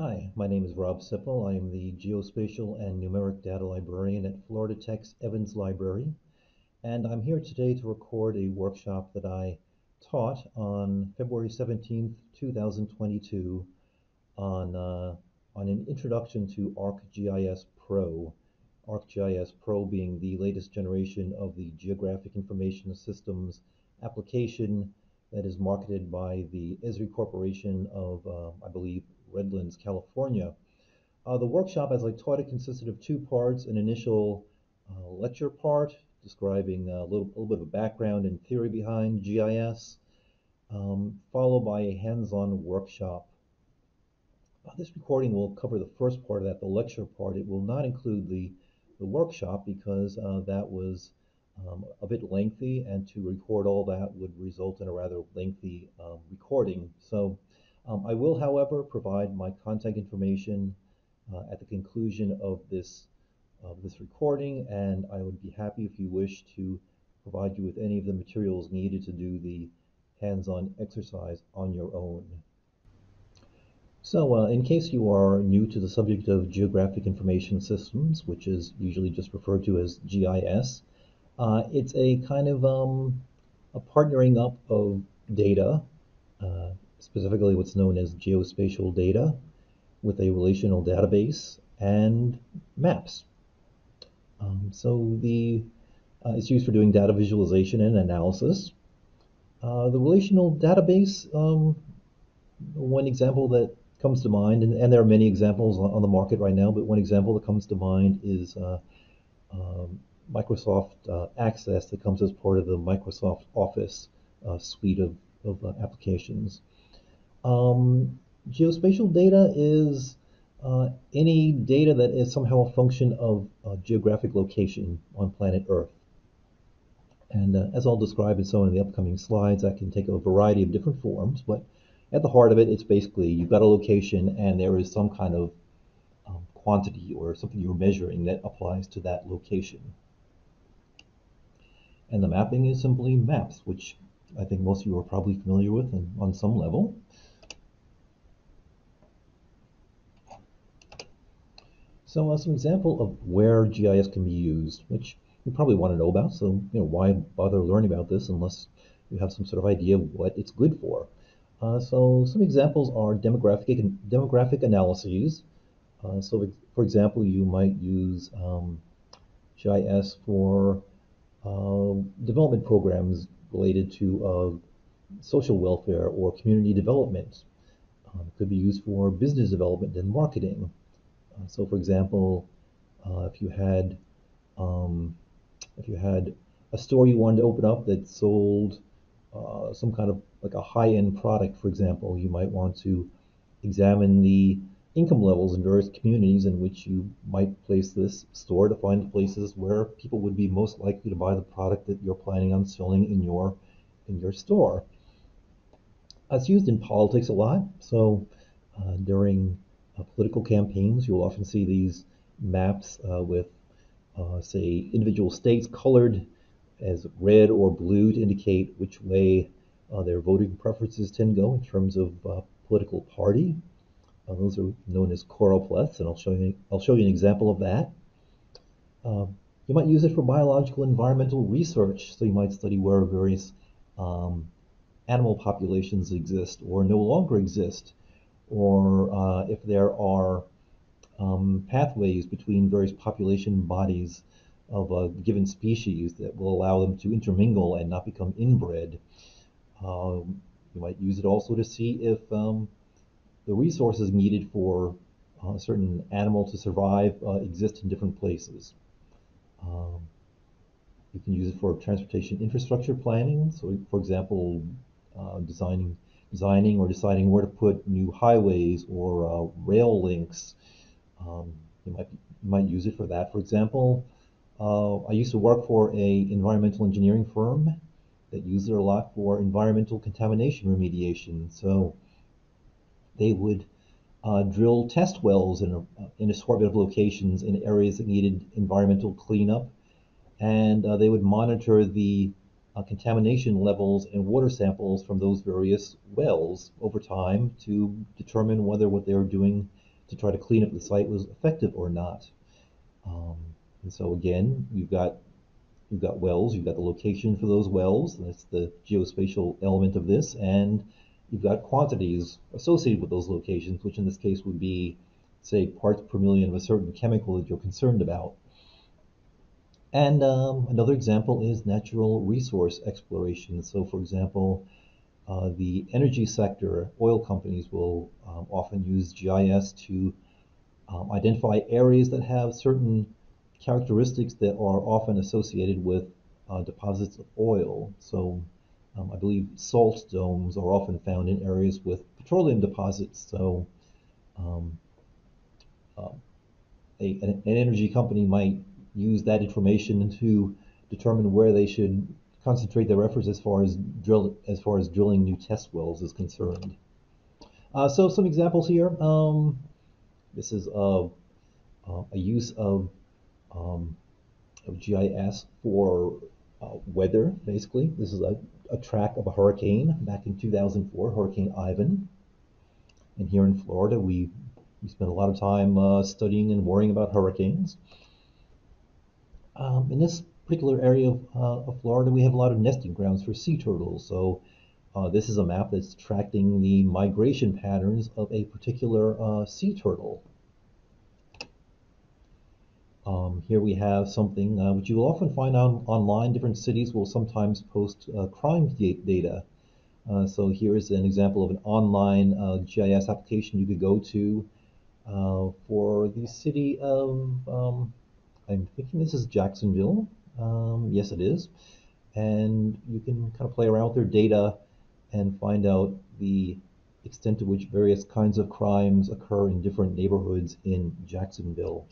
Hi, my name is Rob Sippel. I am the Geospatial and Numeric Data Librarian at Florida Tech's Evans Library, and I'm here today to record a workshop that I taught on February 17, 2022 on, uh, on an introduction to ArcGIS Pro. ArcGIS Pro being the latest generation of the Geographic Information Systems application that is marketed by the Esri Corporation of, uh, I believe, Redlands, California. Uh, the workshop, as I taught it, consisted of two parts, an initial uh, lecture part describing a little, little, bit of a background and theory behind GIS, um, followed by a hands-on workshop. Uh, this recording will cover the first part of that, the lecture part. It will not include the, the workshop because uh, that was um, a bit lengthy, and to record all that would result in a rather lengthy um, recording. So um, I will, however, provide my contact information uh, at the conclusion of this, of this recording, and I would be happy if you wish to provide you with any of the materials needed to do the hands-on exercise on your own. So, uh, in case you are new to the subject of Geographic Information Systems, which is usually just referred to as GIS, uh, it's a kind of um, a partnering up of data, uh, specifically what's known as geospatial data, with a relational database and maps. Um, so the uh, it's used for doing data visualization and analysis. Uh, the relational database, um, one example that comes to mind, and, and, there are many examples on the market right now, but one example that comes to mind is uh, um, Microsoft uh, Access that comes as part of the Microsoft Office uh, suite of, of uh, applications. Um, geospatial data is uh, any data that is somehow a function of geographic location on planet Earth. And uh, as I'll describe in some of the upcoming slides, that can take a variety of different forms, but at the heart of it, it's basically you've got a location and there is some kind of um, quantity or something you're measuring that applies to that location. And the mapping is simply maps, which I think most of you are probably familiar with and on some level. So uh, some example of where GIS can be used, which you probably want to know about. So you know why bother learning about this unless you have some sort of idea of what it's good for. Uh, so some examples are demographic demographic analyses. Uh, so for example, you might use um, GIS for uh, development programs related to uh, social welfare or community development. Um, it could be used for business development and marketing. Uh, so, for example, uh, if you had um, if you had a store you wanted to open up that sold uh, some kind of like a high-end product, for example, you might want to examine the income levels in various communities in which you might place this store to find the places where people would be most likely to buy the product that you're planning on selling in your in your store. It's used in politics a lot. So uh, during political campaigns, you'll often see these maps uh, with, uh, say, individual states colored as red or blue to indicate which way uh, their voting preferences tend to go in terms of uh, political party. Uh, those are known as choropleths, and I'll show you, I'll show you an example of that. Um, you might use it for biological environmental research. So you might study where various um, animal populations exist or no longer exist, or uh, if there are um, pathways between various population bodies of a given species that will allow them to intermingle and not become inbred. Um, you might use it also to see if um, the resources needed for a certain animal to survive uh, exist in different places. Um, you can use it for transportation infrastructure planning. So, for example, uh, designing, designing or deciding where to put new highways or uh, rail links. Um, you might you might use it for that. For example, uh, I used to work for a environmental engineering firm that used it a lot for environmental contamination remediation. So they would uh, drill test wells in a, in assortment of locations in areas that needed environmental cleanup, and uh, they would monitor the uh, contamination levels and water samples from those various wells over time to determine whether what they were doing to try to clean up the site was effective or not. Um, and so again, you've got you've got wells, you've got the location for those wells, that's the geospatial element of this, and you've got quantities associated with those locations, which in this case would be, say, parts per million of a certain chemical that you're concerned about. And um, another example is natural resource exploration. So, for example, uh, the energy sector, oil companies will um, often use GIS to um, identify areas that have certain characteristics that are often associated with uh, deposits of oil. So um, I believe salt domes are often found in areas with petroleum deposits. So uh, a, an energy company might use that information to determine where they should concentrate their efforts as far as drill as far as drilling new test wells is concerned. Uh, so some examples here. Um, this is a, uh, a use of, um, of GIS for uh, weather, basically. This is a, a track of a hurricane back in 2004, Hurricane Ivan. And here in Florida, we, we spend a lot of time uh, studying and worrying about hurricanes. Um, in this particular area of, uh, of, Florida, we have a lot of nesting grounds for sea turtles. So uh, this is a map that's tracking the migration patterns of a particular uh, sea turtle. Um, here we have something uh, which you will often find on, online. Different cities will sometimes post uh, crime data. Uh, so here is an example of an online GIS application you could go to for the city of, um, I'm thinking this is Jacksonville. Um, yes, it is. And you can kind of play around with their data and find out the extent to which various kinds of crimes occur in different neighborhoods in Jacksonville.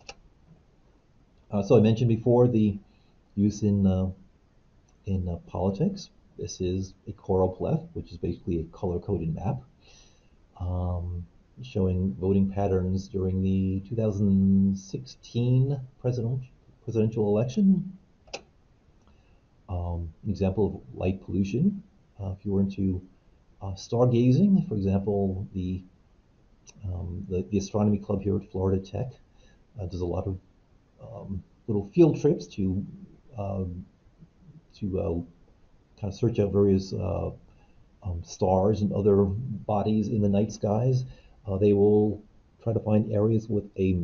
Uh, so I mentioned before the use in uh, in uh, politics. This is a choropleth, which is basically a color-coded map um, showing voting patterns during the 2016 presidential presidential election. Um, an example of light pollution. Uh, if you were into uh, stargazing, for example, the, um, the, the astronomy club here at Florida Tech uh, does a lot of um, little field trips to um, to uh, kind of search out various uh, um, stars and other bodies in the night skies. Uh, they will try to find areas with a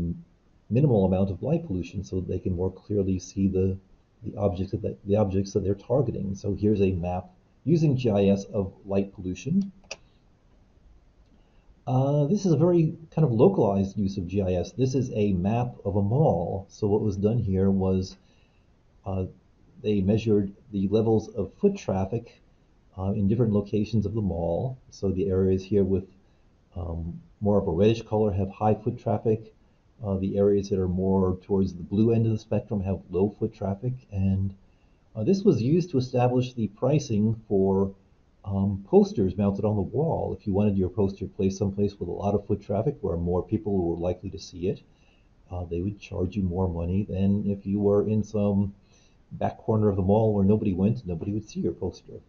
minimal amount of light pollution so they can more clearly see the the objects that the objects that they're targeting. So here's a map using GIS of light pollution. Uh, this is a very kind of localized use of GIS. This is a map of a mall. So what was done here was uh, they measured the levels of foot traffic uh, in different locations of the mall. So the areas here with um, more of a reddish color have high foot traffic. Uh, the areas that are more towards the blue end of the spectrum have low foot traffic. And uh, this was used to establish the pricing for um, posters mounted on the wall. If you wanted your poster placed someplace with a lot of foot traffic where more people were likely to see it, uh, they would charge you more money than if you were in some back corner of the mall where nobody went, nobody would see your poster.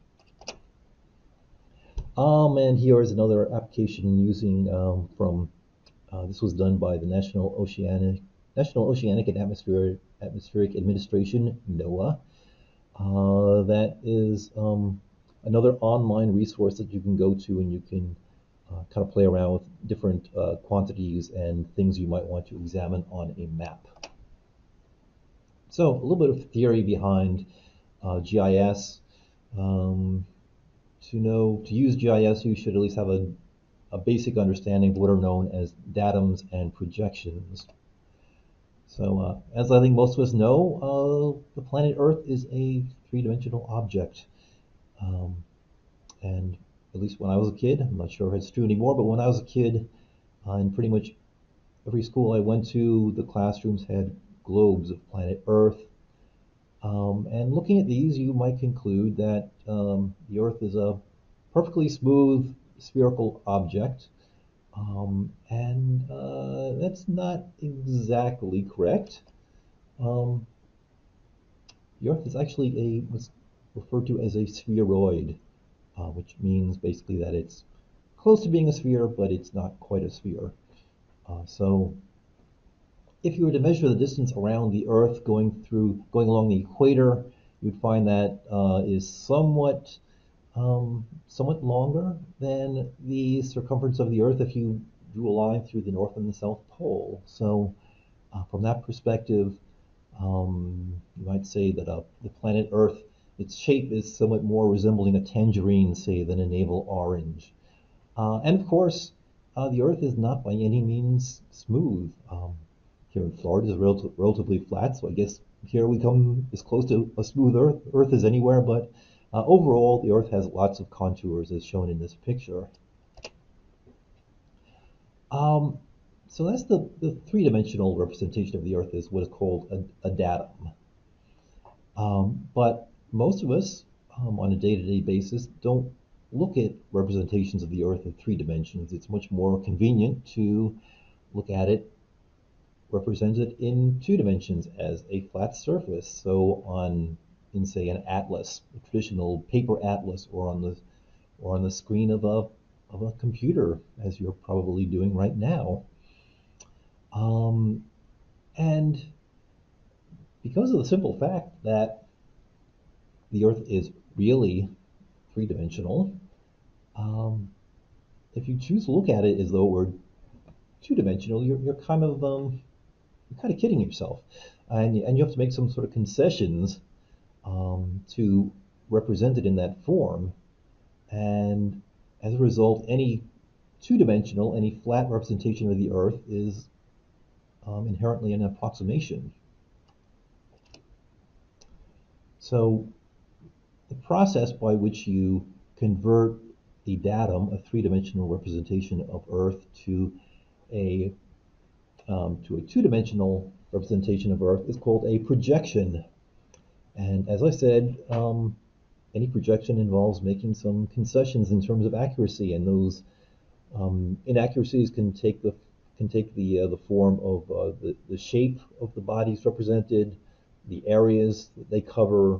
Um, and here is another application using um, from, uh, this was done by the National Oceanic, National Oceanic and Atmospheric, Atmospheric Administration, NOAA. Uh, that is um, another online resource that you can go to and you can uh, kind of play around with different uh, quantities and things you might want to examine on a map. So a little bit of theory behind uh, GIS. Um, to know to use GIS, you should at least have a, a basic understanding of what are known as datums and projections. So, uh, as I think most of us know, uh, the planet Earth is a three-dimensional object. Um, and at least when I was a kid, I'm not sure if it's true anymore, but when I was a kid, uh, in pretty much every school I went to, the classrooms had globes of planet Earth. Um, and looking at these, you might conclude that um, the Earth is a perfectly smooth spherical object. Um, and uh, that's not exactly correct. Um, the Earth is actually a what's referred to as a spheroid, uh, which means basically that it's close to being a sphere, but it's not quite a sphere. Uh, so if you were to measure the distance around the Earth going through going along the equator, you'd find that uh, is somewhat um, somewhat longer than the circumference of the Earth if you drew a line through the North and the South Pole. So uh, from that perspective, um, you might say that uh, the planet Earth, its shape is somewhat more resembling a tangerine, say, than a navel orange. Uh, and of course, uh, the Earth is not by any means smooth. Um, here in Florida is rel- relatively flat, so I guess here we come as close to a smooth Earth, Earth as anywhere. But uh, overall, the Earth has lots of contours, as shown in this picture. Um, so that's the, the three-dimensional representation of the Earth is what is called a, a datum. Um, but most of us, um, on a day-to-day basis, don't look at representations of the Earth in three dimensions. It's much more convenient to look at it represented in two dimensions as a flat surface. So on, in say, an atlas, a traditional paper atlas, or on the or on the screen of a of a computer, as you're probably doing right now. Um, and because of the simple fact that the Earth is really three dimensional, um, if you choose to look at it as though it were two dimensional, you're, you're kind of um, you're kind of kidding yourself, and and you have to make some sort of concessions um, to represent it in that form, and as a result, any two-dimensional, any flat representation of the Earth is um, inherently an approximation. So the process by which you convert a datum, a three-dimensional representation of Earth, to a um, to a two-dimensional representation of Earth is called a projection. And as I said, um, any projection involves making some concessions in terms of accuracy, and those um, inaccuracies can take the can take the uh, the form of uh, the, the shape of the bodies represented, the areas that they cover,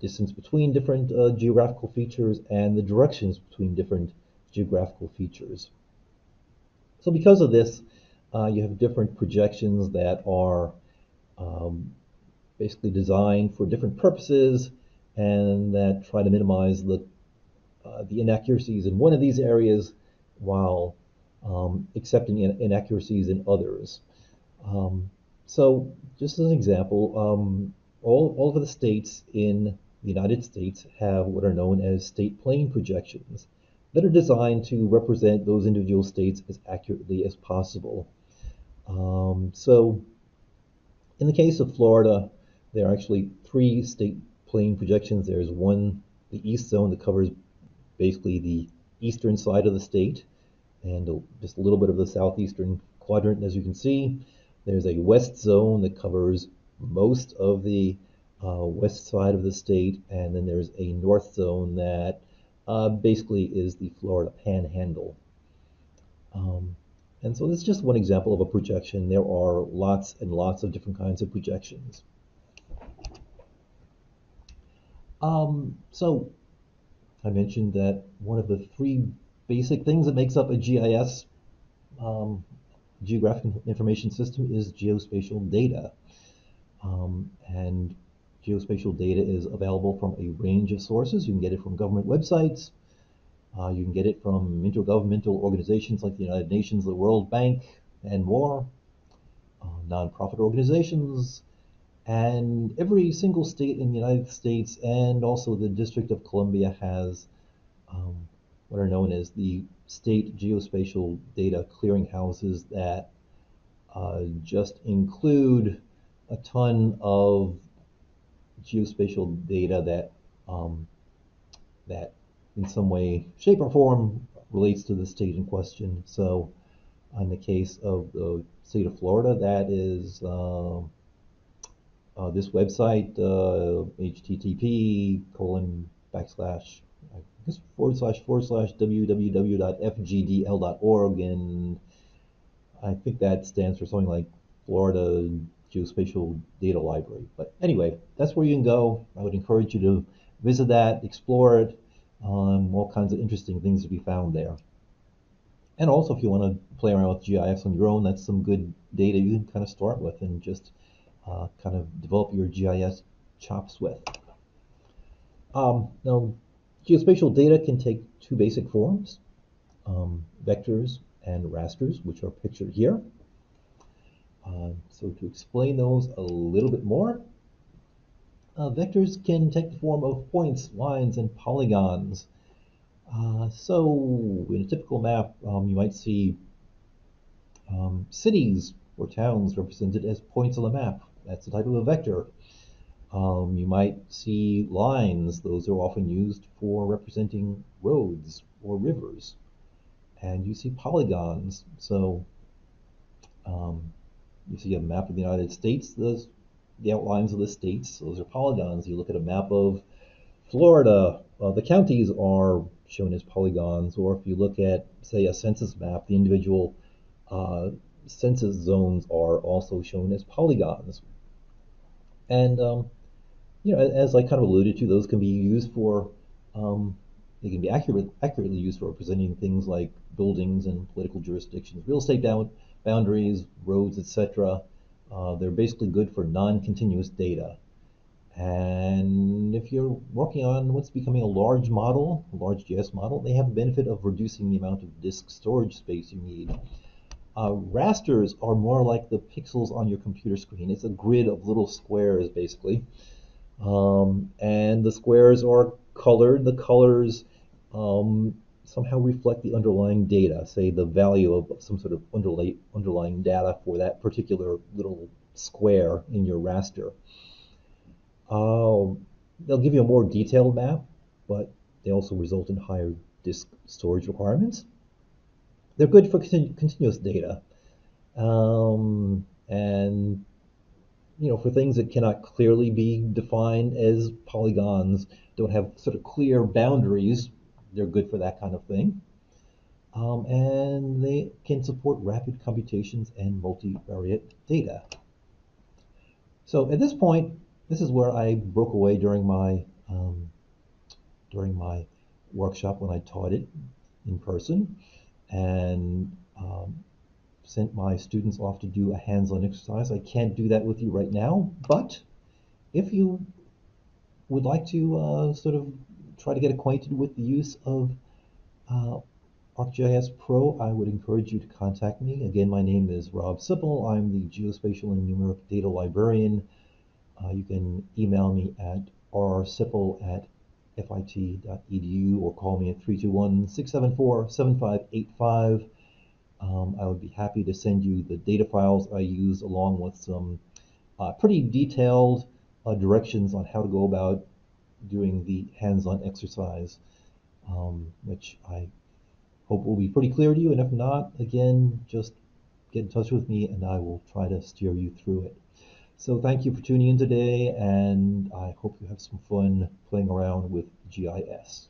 distance between different uh, geographical features, and the directions between different geographical features. So because of this, uh, you have different projections that are um, basically designed for different purposes and that try to minimize the uh, the inaccuracies in one of these areas while um, accepting in inaccuracies in others. Um, so, just as an example, um, all, all of the states in the United States have what are known as state plane projections that are designed to represent those individual states as accurately as possible. Um, so, in the case of Florida, there are actually three state plane projections. There's one, the east zone that covers basically the eastern side of the state and just a little bit of the southeastern quadrant. As you can see, there's a west zone that covers most of the uh, west side of the state, and then there's a north zone that uh, basically is the Florida Panhandle. Um, and so this is just one example of a projection. There are lots and lots of different kinds of projections. Um, so I mentioned that one of the three basic things that makes up a GIS um, geographic information system is geospatial data. Um, and geospatial data is available from a range of sources. You can get it from government websites. Uh, you can get it from intergovernmental organizations like the United Nations, the World Bank, and more. Uh, nonprofit organizations, and every single state in the United States and also the District of Columbia has um, what are known as the state geospatial data clearinghouses that uh, just include a ton of geospatial data that um, that in some way, shape, or form relates to the state in question. So, in the case of the state of Florida, that is uh, uh, this website, uh, http colon backslash, I guess forward slash forward slash www.fgdl.org, and I think that stands for something like Florida Geospatial Data Library. But anyway, that's where you can go. I would encourage you to visit that, explore it. Um, all kinds of interesting things to be found there. and also, if you want to play around with GIS on your own, that's some good data you can kind of start with and just uh, kind of develop your GIS chops with. Um, now, geospatial data can take two basic forms, um, vectors and rasters, which are pictured here. Uh, so to explain those a little bit more, uh, vectors can take the form of points, lines, and polygons. Uh, so in a typical map, um, you might see um, cities or towns represented as points on the map. That's the type of a vector. Um, you might see lines. Those are often used for representing roads or rivers. And you see polygons. So um, you see a map of the United States, those the outlines of the states, those are polygons. You look at a map of Florida, uh, the counties are shown as polygons. Or if you look at, say, a census map, the individual uh, census zones are also shown as polygons. And, um, you know, as I kind of alluded to, those can be used for, um, they can be accurate, accurately used for representing things like buildings and political jurisdictions, real estate bound, boundaries, roads, etc. Uh, they're basically good for non-continuous data. And if you're working on what's becoming a large model, a large GIS model, they have the benefit of reducing the amount of disk storage space you need. Uh, rasters are more like the pixels on your computer screen. It's a grid of little squares, basically. Um, and the squares are colored. The colors um, somehow reflect the underlying data, say the value of some sort of underlay, underlying data for that particular little square in your raster. Uh, they'll give you a more detailed map, but they also result in higher disk storage requirements. They're good for continu continuous data. Um, and you know, for things that cannot clearly be defined as polygons, don't have sort of clear boundaries, they're good for that kind of thing. Um, and they can support rapid computations and multivariate data. So at this point, this is where I broke away during my um, during my workshop when I taught it in person, and um, sent my students off to do a hands-on exercise. I can't do that with you right now, but if you would like to uh, sort of try to get acquainted with the use of uh, ArcGIS Pro, I would encourage you to contact me. Again, my name is Rob Sippel. I'm the Geospatial and Numeric Data Librarian. Uh, you can email me at rsippel at fit.edu or call me at 321-674-7585. Um, I would be happy to send you the data files I use along with some uh, pretty detailed uh, directions on how to go about doing the hands-on exercise, um, which I hope will be pretty clear to you. And if not, again, just get in touch with me and I will try to steer you through it. So thank you for tuning in today, and I hope you have some fun playing around with GIS.